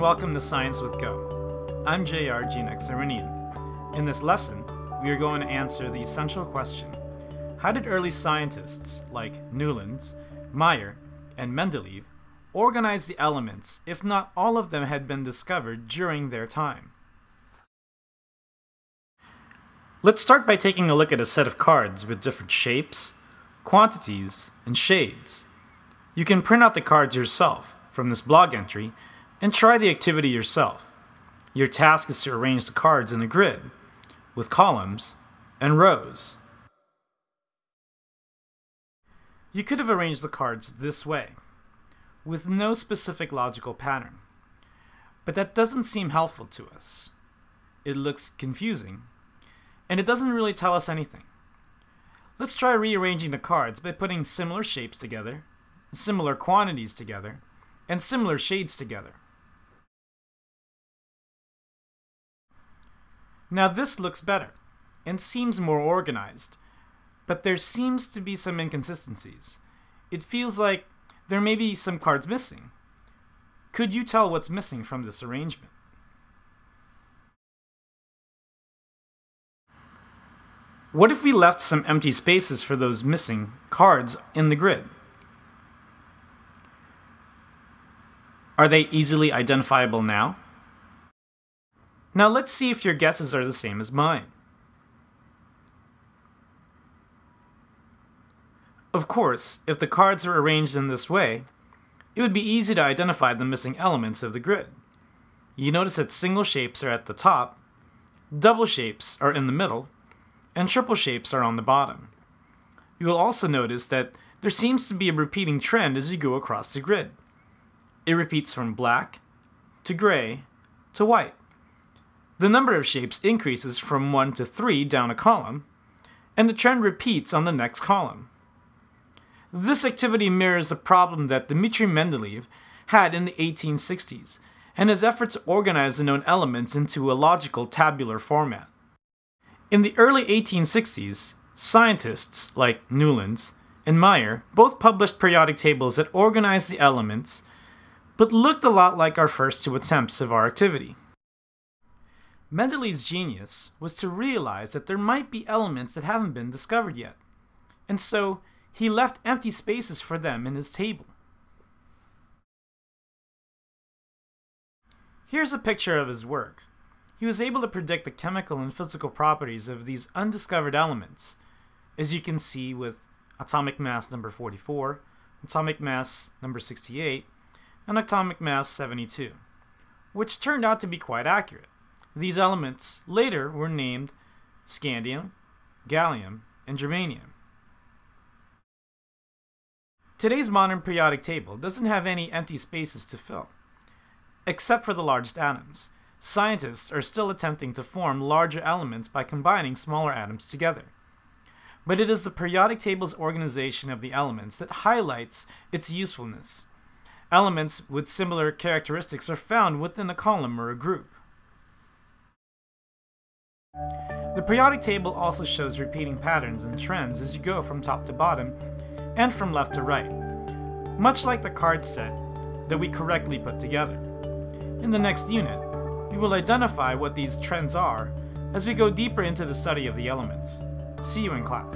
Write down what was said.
welcome to Science with Go. I'm JR Ginex In this lesson, we are going to answer the essential question How did early scientists like Newlands, Meyer, and Mendeleev organize the elements if not all of them had been discovered during their time? Let's start by taking a look at a set of cards with different shapes, quantities, and shades. You can print out the cards yourself from this blog entry and try the activity yourself. Your task is to arrange the cards in a grid with columns and rows. You could have arranged the cards this way, with no specific logical pattern. But that doesn't seem helpful to us. It looks confusing, and it doesn't really tell us anything. Let's try rearranging the cards by putting similar shapes together similar quantities together, and similar shades together. Now this looks better, and seems more organized, but there seems to be some inconsistencies. It feels like there may be some cards missing. Could you tell what's missing from this arrangement? What if we left some empty spaces for those missing cards in the grid? Are they easily identifiable now? Now let's see if your guesses are the same as mine. Of course, if the cards are arranged in this way, it would be easy to identify the missing elements of the grid. You notice that single shapes are at the top, double shapes are in the middle, and triple shapes are on the bottom. You will also notice that there seems to be a repeating trend as you go across the grid. It repeats from black to gray to white. The number of shapes increases from 1 to 3 down a column, and the trend repeats on the next column. This activity mirrors a problem that Dmitry Mendeleev had in the 1860s, and his effort to organize the known elements into a logical tabular format. In the early 1860s, scientists like Newlands and Meyer both published periodic tables that organized the elements but looked a lot like our first two attempts of our activity. Mendeleev's genius was to realize that there might be elements that haven't been discovered yet, and so he left empty spaces for them in his table. Here's a picture of his work. He was able to predict the chemical and physical properties of these undiscovered elements, as you can see with atomic mass number 44, atomic mass number 68, and atomic mass 72, which turned out to be quite accurate. These elements later were named scandium, gallium, and germanium. Today's modern periodic table doesn't have any empty spaces to fill. Except for the largest atoms, scientists are still attempting to form larger elements by combining smaller atoms together. But it is the periodic table's organization of the elements that highlights its usefulness Elements with similar characteristics are found within a column or a group. The periodic table also shows repeating patterns and trends as you go from top to bottom and from left to right, much like the card set that we correctly put together. In the next unit, we will identify what these trends are as we go deeper into the study of the elements. See you in class.